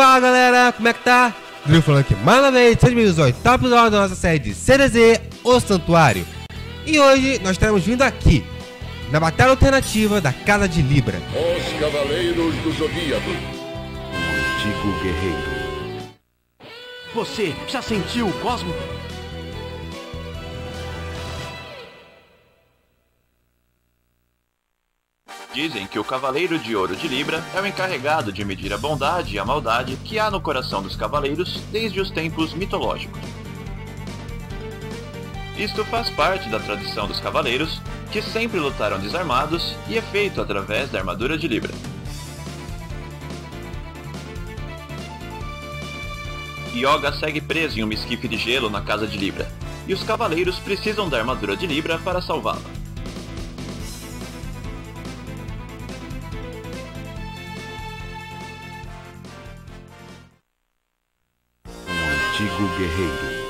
Fala galera, como é que tá? Drill falando aqui mais uma vez, sejam bem-vindos ao oitavo episódio da nossa série de CDZ, O Santuário. E hoje nós estaremos vindo aqui, na batalha alternativa da Casa de Libra. Os Cavaleiros do Zodíaco. Antigo guerreiro. Você já sentiu o cosmo? Dizem que o Cavaleiro de Ouro de Libra é o encarregado de medir a bondade e a maldade que há no coração dos cavaleiros desde os tempos mitológicos. Isto faz parte da tradição dos cavaleiros, que sempre lutaram desarmados e é feito através da armadura de Libra. Yoga segue preso em um esquife de gelo na casa de Libra, e os cavaleiros precisam da armadura de Libra para salvá-la. Antigo guerreiro.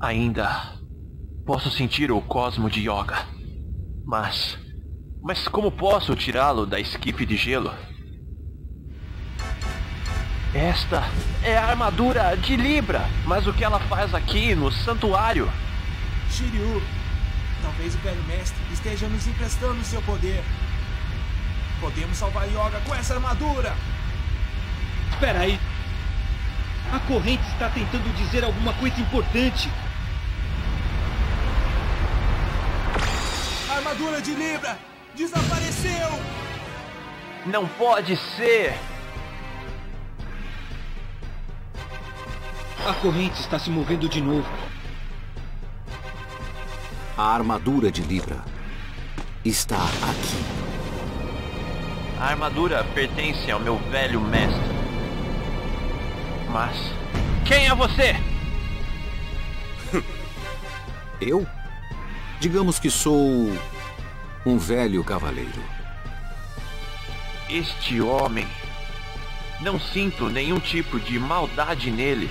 Ainda posso sentir o cosmo de Yoga. Mas. Mas como posso tirá-lo da esquife de gelo? Esta é a armadura de Libra, mas o que ela faz aqui no santuário? Shiryu, talvez o velho mestre esteja nos emprestando seu poder. Podemos salvar Yoga com essa armadura. Espera aí. A corrente está tentando dizer alguma coisa importante. A armadura de Libra desapareceu! Não pode ser! A corrente está se movendo de novo. A armadura de Libra está aqui. A armadura pertence ao meu velho mestre. Mas. Quem é você? Eu? Digamos que sou um velho cavaleiro. Este homem. Não sinto nenhum tipo de maldade nele.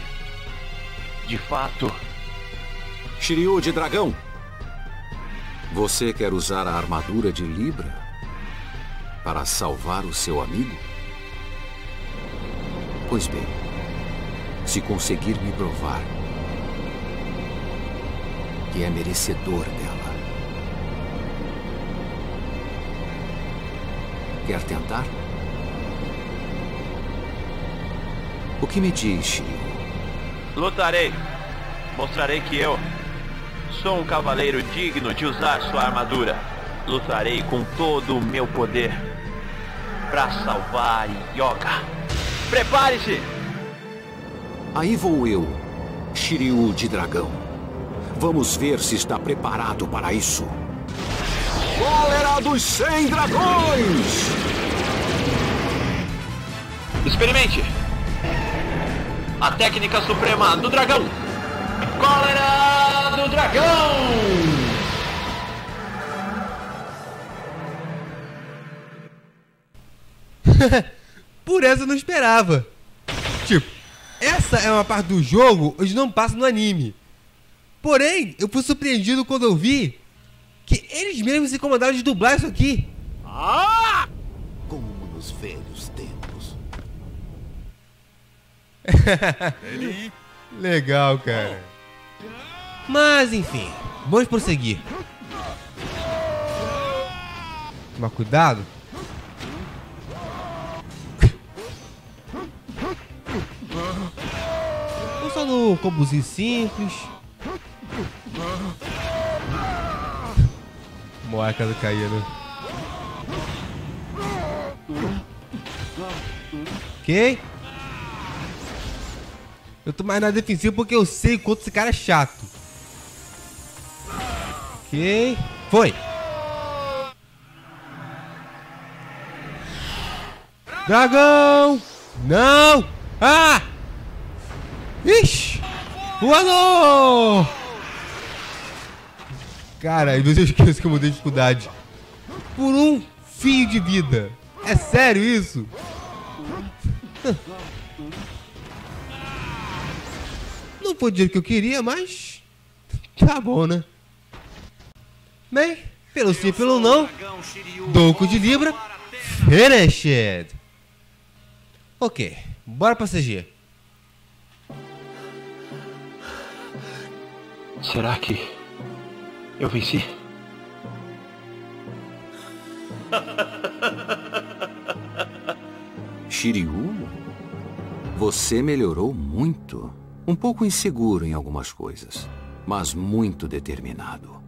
De fato, Shiryu de dragão. Você quer usar a armadura de Libra para salvar o seu amigo? Pois bem, se conseguir me provar que é merecedor dela. Quer tentar? O que me diz, Shiryu? Lutarei. Mostrarei que eu sou um cavaleiro digno de usar sua armadura. Lutarei com todo o meu poder para salvar Yoga. Prepare-se! Aí vou eu, Shiryu de dragão. Vamos ver se está preparado para isso. Cólera dos 100 dragões! Experimente! A técnica suprema do dragão! Cólera do dragão! Por essa eu não esperava. Tipo, essa é uma parte do jogo onde não passa no anime. Porém, eu fui surpreendido quando eu vi que eles mesmos se incomodaram de dublar isso aqui. Como nos velhos tempos. Legal, cara. Mas enfim, vamos prosseguir. Tomar cuidado. Vamos só no combozinho simples. Moaca do caindo. Ok? Eu tô mais na defensiva porque eu sei o quanto esse cara é chato. Ok. Foi. Dragão! Não! Ah! Ixi! Voador! Cara, às vezes eu esqueço que eu mudei de dificuldade. Por um fio de vida. É sério isso? Não foi o dinheiro que eu queria, mas. Tá bom, né? Bem, pelo sim, pelo não, Doco de Libra, finished. Ok, bora pra CG. Será que eu venci? Shiryu? Você melhorou muito. Um pouco inseguro em algumas coisas, mas muito determinado.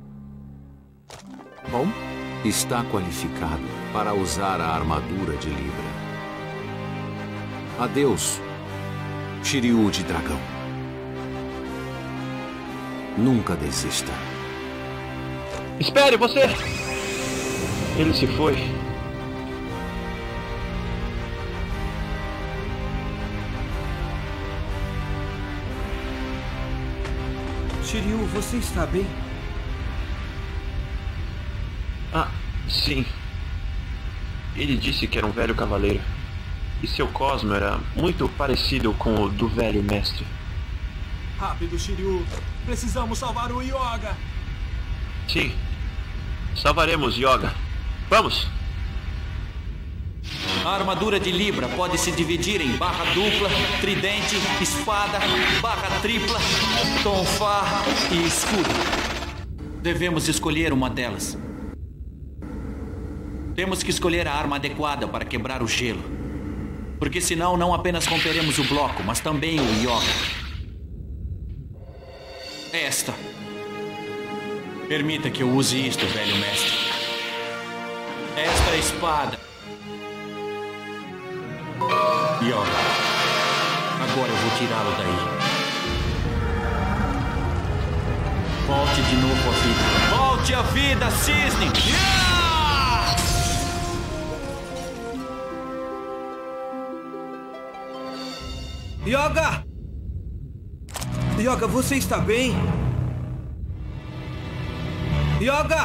Bom, está qualificado para usar a armadura de Libra. Adeus, Shiryu de dragão. Nunca desista. Espere, você! Ele se foi. Shiryu, você está bem? Sim. Ele disse que era um velho cavaleiro. E seu cosmo era muito parecido com o do velho mestre. Rápido, Shiryu. Precisamos salvar o Yoga. Sim. Salvaremos Yoga. Vamos! A armadura de Libra pode se dividir em barra dupla, tridente, espada, barra tripla, tonfá e escudo. Devemos escolher uma delas. Temos que escolher a arma adequada para quebrar o gelo. Porque senão não apenas romperemos o bloco, mas também o Yoga. Esta. Permita que eu use isto, velho mestre. Esta espada. Yoga. Agora eu vou tirá-lo daí. Volte de novo à vida. Volte à vida, cisne! Yeah! Yoga! Yoga, você está bem? Yoga!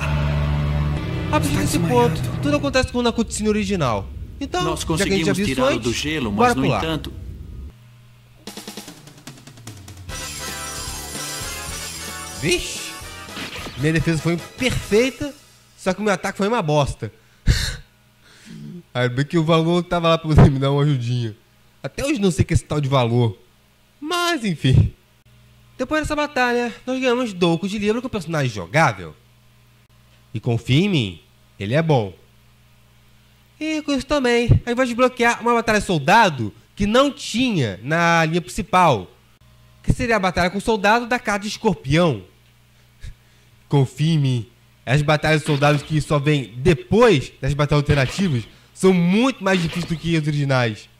A partir desse ponto, tudo acontece como na cutscene original. Então, Nós já que a gente já conseguimos tirá-lo antes, do gelo, mas no pular. entanto. Vixe! Minha defesa foi perfeita, só que o meu ataque foi uma bosta. Aí bem que o valor tava lá pra poder me dar uma ajudinha. Até hoje não sei que é esse tal de valor. Mas enfim. Depois dessa batalha, nós ganhamos Douco de livro com personagem jogável. E confia em mim, ele é bom. E com isso também, a gente vai desbloquear uma batalha soldado que não tinha na linha principal. Que seria a batalha com o soldado da casa de escorpião. Confie em mim, as batalhas de soldados que só vêm depois das batalhas alternativas são muito mais difíceis do que as originais.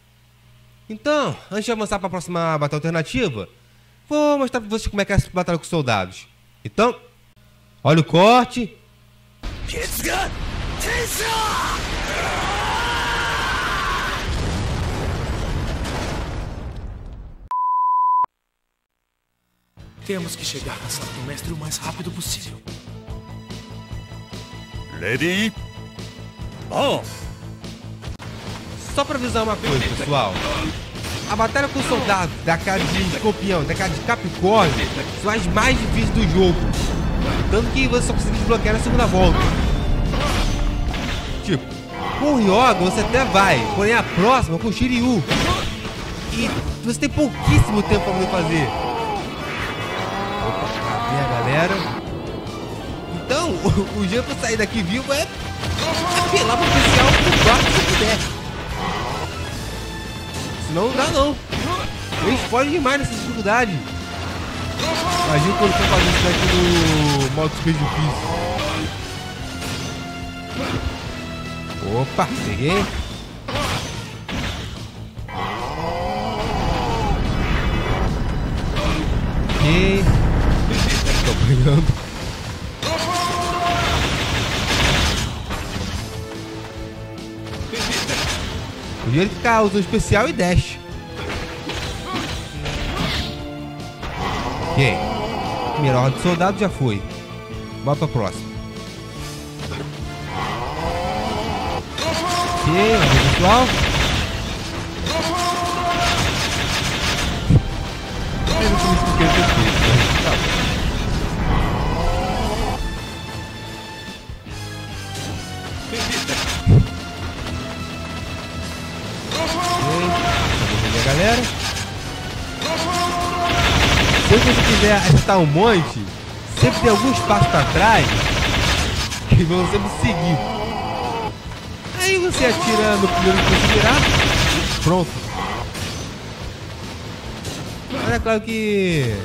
Então, antes de avançar para a próxima batalha alternativa, vou mostrar para vocês como é que é essa batalha com os soldados. Então, olha o corte. Temos que chegar na sala do mestre o mais rápido possível. Ready? On! Só pra avisar uma coisa, pessoal. A batalha com os soldados da casa de escorpião, da casa de Capricórnio, são as mais difíceis do jogo. Tanto que você só consegue desbloquear na segunda volta. Tipo, com o Ryoga você até vai, porém a próxima com o Shiryu. E você tem pouquíssimo tempo pra poder fazer. Opa, cadê a galera? Então, o, o jeito pra sair daqui vivo é apelar pro especial pro quarto se puder. Senão não dá não. Eles fogem demais nessa dificuldade. Imagina quando for fazer isso daqui no modo super difícil. Opa, peguei. Ok. Tô pegando. O jeito que ficar usa o especial e dash. Ok. Primeira ordem de soldado já foi. Bora pra próxima. Ok, pessoal. Eu não sei o que eu tenho galera. Se você quiser acertar um monte, sempre tem alguns passos para trás que vão sempre seguir. Aí você atira no primeiro que você virar pronto. Mas é claro que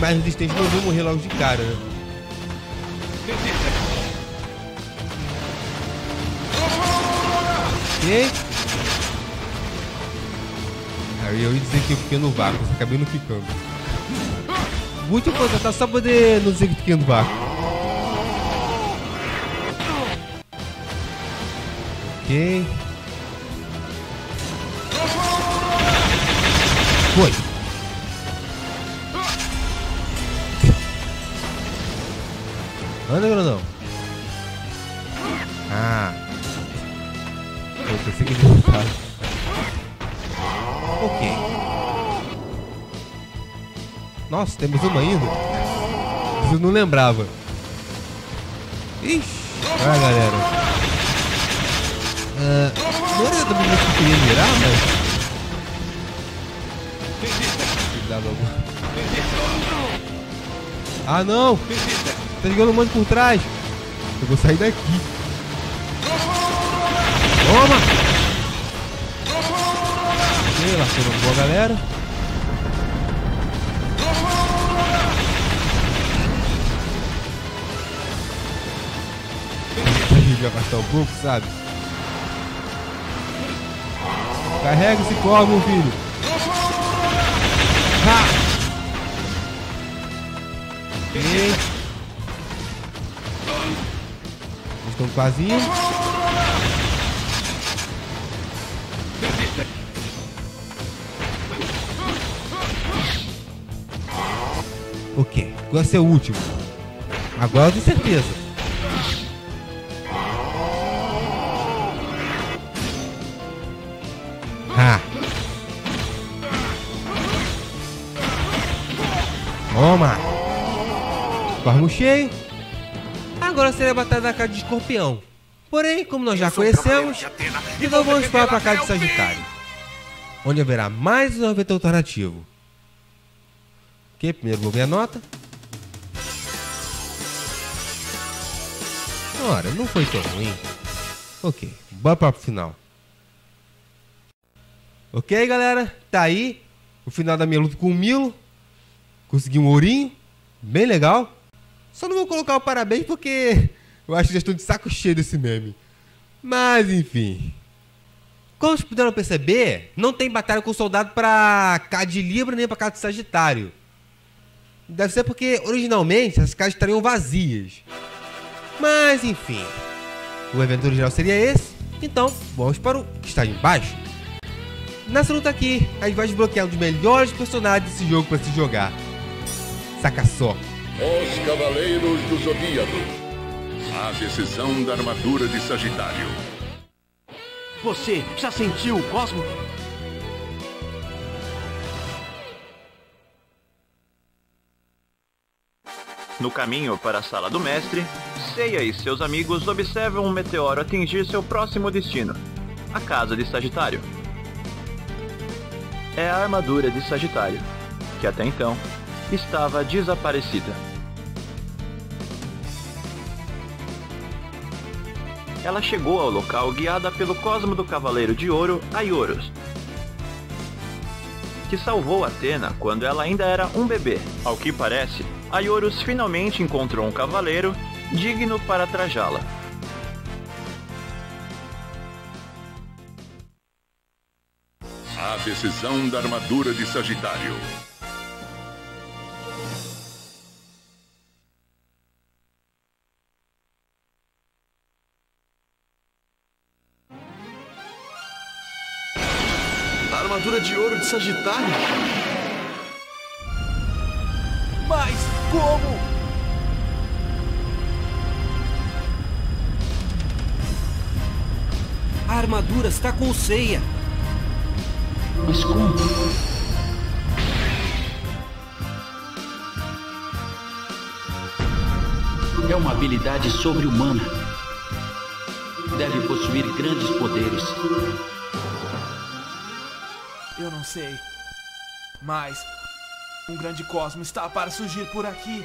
mais resistentes não vão morrer logo de cara, né? Ok. Aí eu ia dizer que eu fiquei no vácuo, mas acabei não ficando. Muito importante, tá só poder não dizer que fiquei no vácuo. Ok. Foi. Anda, grandão. Nossa, temos uma ainda. Eu não lembrava. Ixi. Ah, galera. Ah, não era exatamente o que eu queria virar, mas... Ah, não! Tá jogando um monte por trás. Eu vou sair daqui. Toma! Ok, lá boa galera. Me afastar um pouco, sabe? Carrega esse corvo, filho. Ha! Estão quase indo. Ok, vai ser o último. Agora eu tenho certeza. Cormo cheio. Agora seria a batalha da casa de escorpião. Porém, como nós já conhecemos, então vamos para a casa de Sagitário. Onde haverá mais um evento alternativo. Ok, primeiro vou ver a nota. Ora, não foi tão ruim. Ok, bora para o final. Ok, galera, tá aí o final da minha luta com o Milo. Consegui um ourinho, bem legal. Só não vou colocar o parabéns porque eu acho que já estou de saco cheio desse meme. Mas enfim. Como vocês puderam perceber, não tem batalha com soldado para cá de Libra nem para cá de Sagitário. Deve ser porque originalmente essas casas estariam vazias. Mas enfim. O evento original seria esse. Então, vamos para o que está embaixo. Nessa luta aqui, a gente vai desbloquear um dos melhores personagens desse jogo para se jogar. Saca só. Os Cavaleiros do Zodíaco. A decisão da armadura de Sagitário. Você já sentiu o cosmo? No caminho para a sala do mestre, Seiya e seus amigos observam um meteoro atingir seu próximo destino, a casa de Sagitário. É a armadura de Sagitário, que até então estava desaparecida. Ela chegou ao local guiada pelo Cosmo do Cavaleiro de Ouro, Aioros, que salvou Atena quando ela ainda era um bebê. Ao que parece, Aioros finalmente encontrou um cavaleiro digno para trajá-la. A decisão da armadura de Sagitário. De ouro de Sagitário? Mas como? A armadura está com o Seiya. Mas como? É uma habilidade sobre-humana. Deve possuir grandes poderes. Eu não sei. Mas um grande cosmo está para surgir por aqui.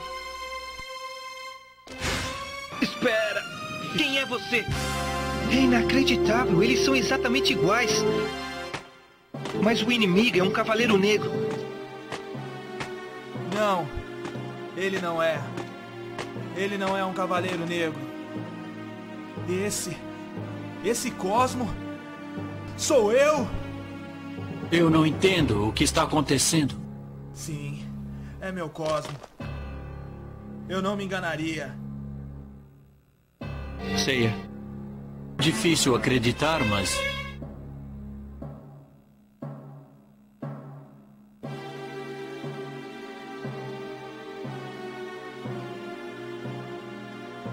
Espera! Quem é você? É inacreditável, eles são exatamente iguais. Mas o inimigo é um cavaleiro negro. Não, ele não é. Ele não é um cavaleiro negro. Esse. Esse Cosmo. Sou eu! Eu não entendo o que está acontecendo. Sim, é meu Cosmo. Eu não me enganaria. Ceia. Difícil acreditar, mas.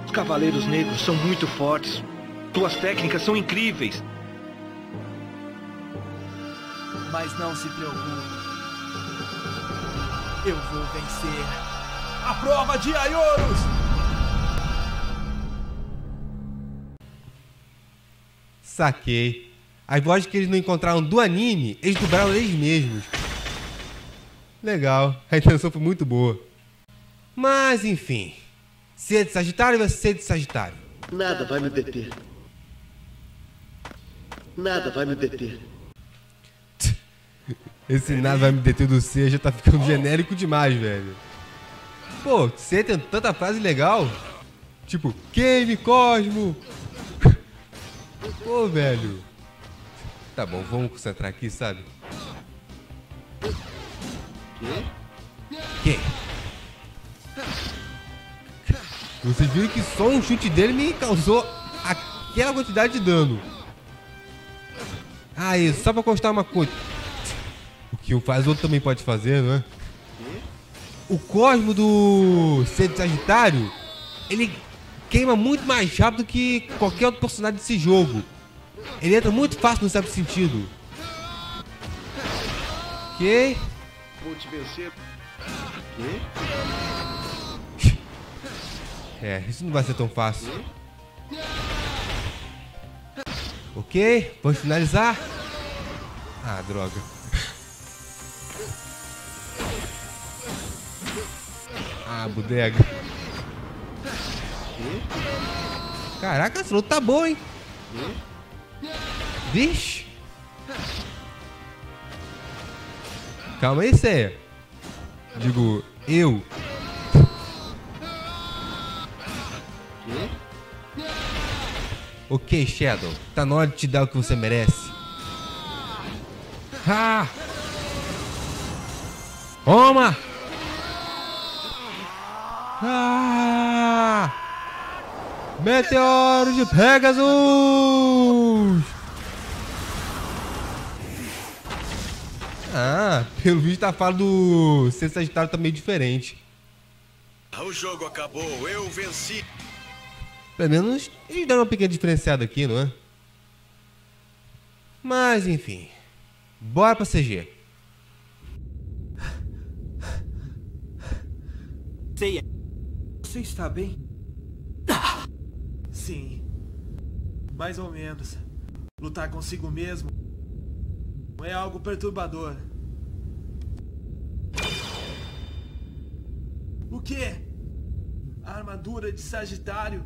Os cavaleiros negros são muito fortes. Tuas técnicas são incríveis. Mas não se preocupe. Eu vou vencer. A prova de Aioros! Saquei. As vozes que eles não encontraram do anime, eles dublaram eles mesmos. Legal, a intenção foi muito boa. Mas enfim. Ser de Sagitário vai ser de Sagitário. Nada vai me deter. Nada vai me deter. Esse nada vai me deter do C já tá ficando genérico demais, velho. Pô, C tem tanta frase legal. Tipo, Game Cosmo. Pô, velho. Tá bom, vamos concentrar aqui, sabe? Que? Vocês viram que só um chute dele me causou aquela quantidade de dano. Ah, isso, só pra constar uma coisa. O que um faz, o outro também pode fazer, não é? O Cosmo do Ser de Sagitário, ele queima muito mais rápido que qualquer outro personagem desse jogo. Ele entra muito fácil no certo sentido. Ok. Vou te vencer. É, isso não vai ser tão fácil. Ok, vamos finalizar. Ah, droga. Bodega. Caraca, essa tá boa, hein? Vixe. Calma aí, Ceia. Digo, eu. Ok, Shadow. Tá na hora de te dar o que você merece. Ah! Toma! Ah! Meteoro de Pegasus! Ah, pelo visto a fala do ser Sagitário tá meio diferente. O jogo acabou, eu venci. Pelo menos eles deram uma pequena diferenciada aqui, não é? Mas enfim. Bora pra CG. Ceia, você está bem? Sim. Mais ou menos. Lutar consigo mesmo é algo perturbador. O quê? A armadura de Sagitário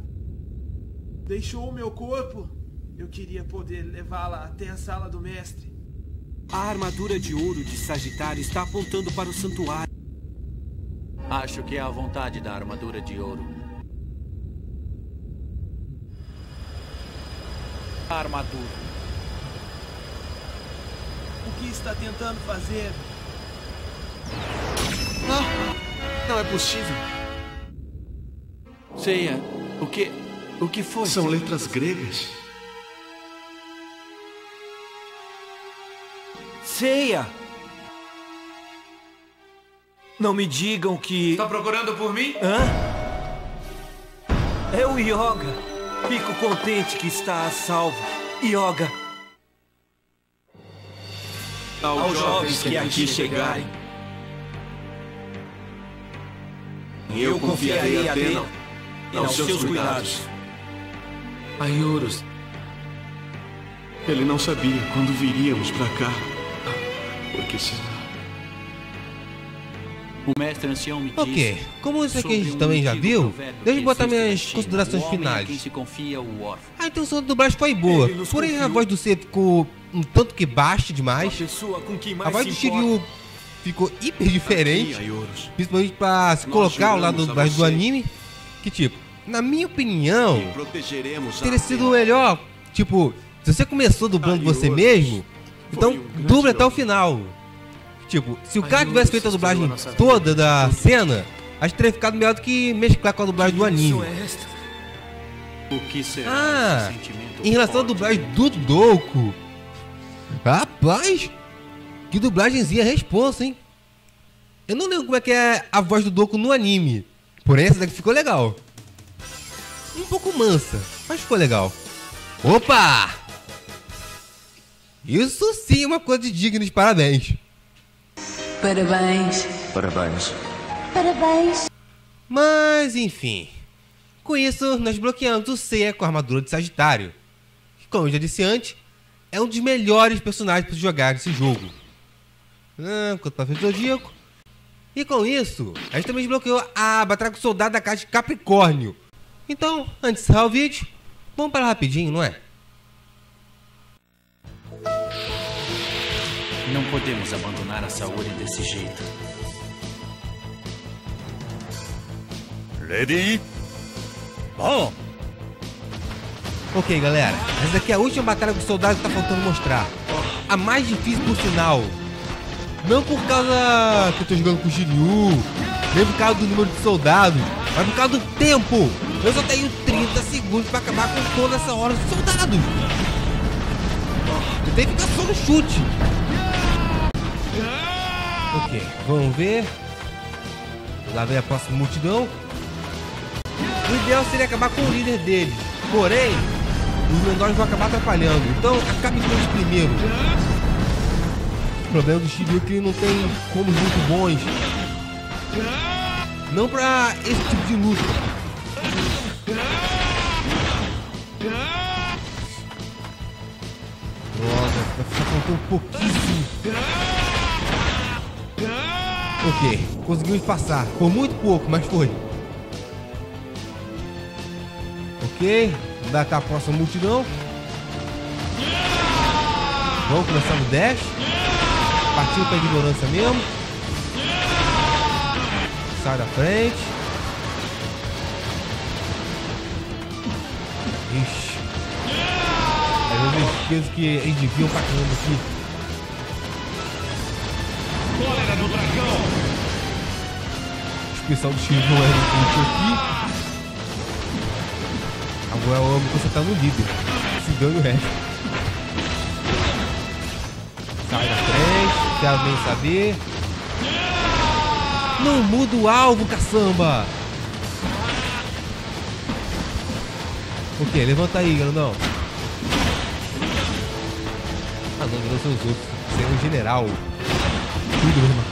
deixou o meu corpo? Eu queria poder levá-la até a sala do mestre. A armadura de ouro de Sagitário está apontando para o santuário. Acho que é a vontade da armadura de ouro. A armadura. O que está tentando fazer? Não, não é possível. Ceia, o que. O que foi? São letras gregas. Ceia! Não me digam que. Está procurando por mim? Hã? É o Yoga. Fico contente que está a salvo. Yoga. Aos jovens que aqui chegarem, eu confiarei a Atena aos seus cuidados. Aioros. Ele não sabia quando viríamos para cá. Porque será? O mestre ancião me Ok, disse como isso aqui a gente sobre um também já viu, deixa eu botar minhas China. considerações a finais. quem se confia é o órfão. A intenção do dublagem foi boa, porém a voz do C ficou um tanto que baixa A demais. pessoa com quem A mais voz do. Shiryu ficou hiper diferente, Aqui, principalmente pra se Nós colocar ao lado do a do anime. Que tipo, na minha opinião, a teria sido melhor, tipo, se você começou dublando você mesmo, então dubla até o final. Tipo, se o cara tivesse feito a dublagem toda da cena, acho que teria ficado melhor do que mesclar com a dublagem do anime. é? O que será Ah, em relação à dublagem do Doku, rapaz, que dublagemzinha responsa, hein? Eu não lembro como é que é a voz do Doku no anime, porém essa daqui ficou legal. Um pouco mansa, mas ficou legal. Opa! Isso sim é uma coisa de digno de parabéns. Parabéns. Parabéns. Parabéns. Mas enfim, com isso nós bloqueamos o Seiya com a armadura de Sagitário, que como eu já disse antes, é um dos melhores personagens para se jogar nesse jogo. Ah, quanto para o Zodíaco. E com isso, a gente também desbloqueou a Batalha com o Soldado da Caixa de Capricórnio. Então, antes de encerrar o vídeo, vamos para rapidinho, não é? Não podemos abandonar a Saori desse jeito. Ready? Bom! Ok, galera, essa daqui é a última batalha com o soldado que tá faltando mostrar. A mais difícil por sinal. Não por causa que eu tô jogando com o Shiryu, nem por causa do número de soldados, mas por causa do tempo. Eu só tenho 30 segundos pra acabar com toda essa hora de soldados. Eu tenho que ficar só no chute. Vamos ver. Lá vem a próxima multidão. O ideal seria acabar com o líder dele. Porém, os menores vão acabar atrapalhando. Então, acabe com eles primeiro. O problema do Shiryu é que ele não tem combos muito bons. Não pra esse tipo de luta. Droga, ficar faltando pouquíssimo. Ok, conseguimos passar. Foi muito pouco, mas foi. Ok, dá a próxima multidão. Vamos começar no dash. Partiu pra ignorância mesmo. Sai da frente. Ixi. Às vezes eu esqueço que eles deviam pra caramba aqui. O especial do X não é no aqui. Agora eu amo você tá no líder. Se dane o resto. Sai da frente, quero nem saber. Não muda o alvo, caçamba! Ok, levanta aí, grandão. Ah não, virou seus outros. Você é um general. Tudo mesma coisa.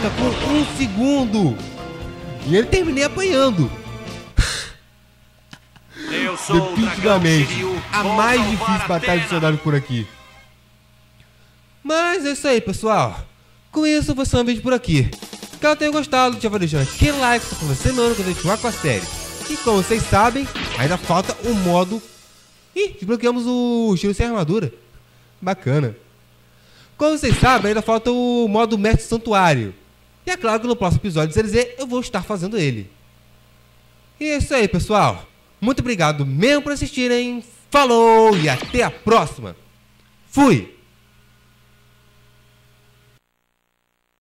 Por um segundo! E ele terminei apanhando. Eu sou dragão Definitivamente, a Vou mais difícil batalha de soldado por aqui. Mas é isso aí, pessoal. Com isso, foi só um vídeo por aqui. Caso tenham gostado, já vou deixando aquele like pra você gente continuar com a série. E como vocês sabem, ainda falta o modo... Ih, desbloqueamos o estilo sem armadura. Bacana. Como vocês sabem, ainda falta o modo Mestre Santuário. E é claro que no próximo episódio de ZZ eu vou estar fazendo ele. E é isso aí, pessoal. Muito obrigado mesmo por assistirem. Falou e até a próxima. Fui!